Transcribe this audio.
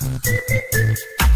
Música